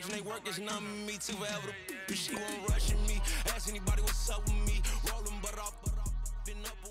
perks and they work is numbing me too forever. She won't rushing me. Ask anybody what's up with me. Rolling but off, but off, been up.